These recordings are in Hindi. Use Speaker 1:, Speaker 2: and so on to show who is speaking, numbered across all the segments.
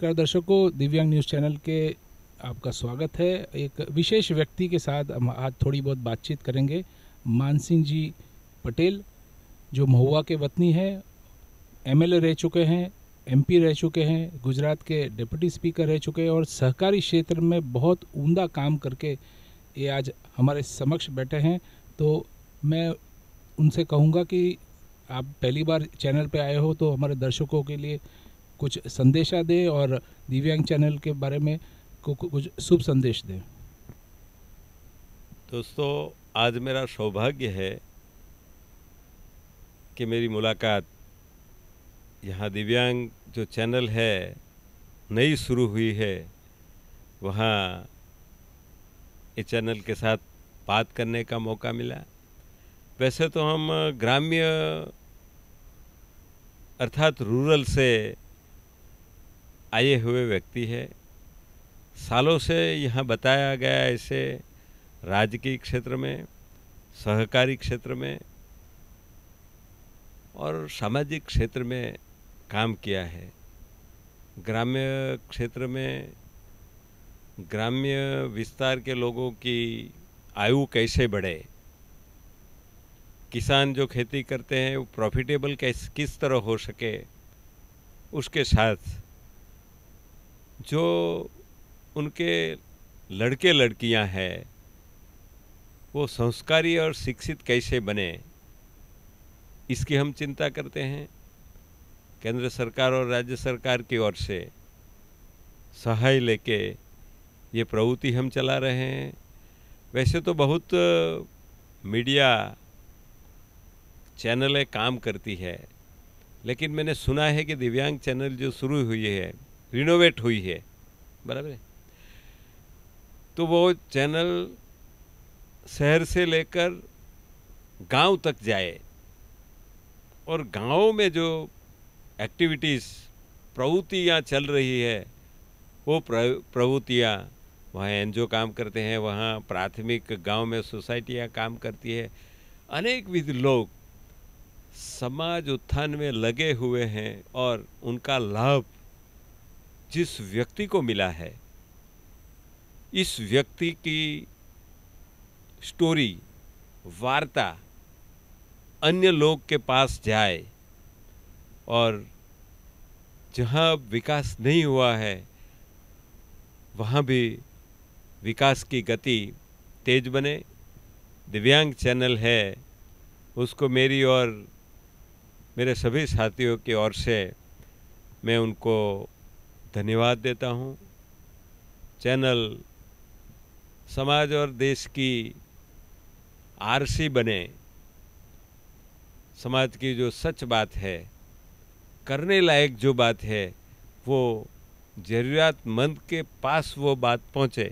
Speaker 1: नमस्कार दर्शकों, दिव्यांग न्यूज़ चैनल के आपका स्वागत है। एक विशेष व्यक्ति के साथ हम आज थोड़ी बहुत बातचीत करेंगे। मान सिंह जी पटेल, जो महुआ के वतनी हैं, एमएलए रह चुके हैं, एमपी रह चुके हैं, गुजरात के डिप्टी स्पीकर रह चुके हैं और सहकारी क्षेत्र में बहुत उमदा काम करके ये आज हमारे समक्ष बैठे हैं। तो मैं उनसे कहूँगा कि आप पहली बार चैनल पे आए हो तो हमारे दर्शकों के लिए कुछ संदेशा दें और दिव्यांग चैनल के बारे में कुछ शुभ संदेश दें।
Speaker 2: दोस्तों, आज मेरा सौभाग्य है कि मेरी मुलाकात यहाँ दिव्यांग जो चैनल है, नई शुरू हुई है, वहाँ इस चैनल के साथ बात करने का मौका मिला। वैसे तो हम ग्राम्य अर्थात रूरल से आए हुए व्यक्ति है। सालों से यहाँ बताया गया ऐसे राजकीय क्षेत्र में, सहकारी क्षेत्र में और सामाजिक क्षेत्र में काम किया है। ग्राम्य क्षेत्र में ग्राम्य विस्तार के लोगों की आयु कैसे बढ़े? किसान जो खेती करते हैं, वो प्रॉफिटेबल कैस, किस तरह हो सके? उसके साथ जो उनके लड़के लड़कियाँ हैं, वो संस्कारी और शिक्षित कैसे बने, इसकी हम चिंता करते हैं। केंद्र सरकार और राज्य सरकार की ओर से सहाय लेके ये प्रवृत्ति हम चला रहे हैं। वैसे तो बहुत मीडिया चैनलें काम करती है, लेकिन मैंने सुना है कि दिव्यांग चैनल जो शुरू हुई है रिनोवेट हुई है। बराबर है? तो वो चैनल शहर से लेकर गाँव तक जाए और गाँव में जो एक्टिविटीज़ प्रवृत्तियाँ चल रही है, वो प्रवृत्तियाँ, वहाँ एन काम करते हैं, वहाँ प्राथमिक गाँव में सोसाइटियाँ काम करती है। अनेक विध लोग समाज उत्थान में लगे हुए हैं और उनका लाभ जिस व्यक्ति को मिला है, इस व्यक्ति की स्टोरी, वार्ता अन्य लोग के पास जाए और जहाँ विकास नहीं हुआ है, वहाँ भी विकास की गति तेज बने। दिव्यांग चैनल है, उसको मेरी और मेरे सभी साथियों की ओर से मैं उनको धन्यवाद देता हूँ। चैनल समाज और देश की आरसी बने। समाज की जो सच बात है, करने लायक जो बात है, वो ज़रूरतमंद के पास वो बात पहुँचे।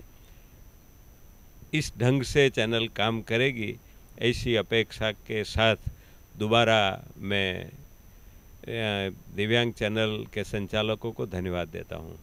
Speaker 2: इस ढंग से चैनल काम करेगी, ऐसी अपेक्षा के साथ दोबारा मैं दिव्यांग चैनल के संचालकों को धन्यवाद देता हूँ।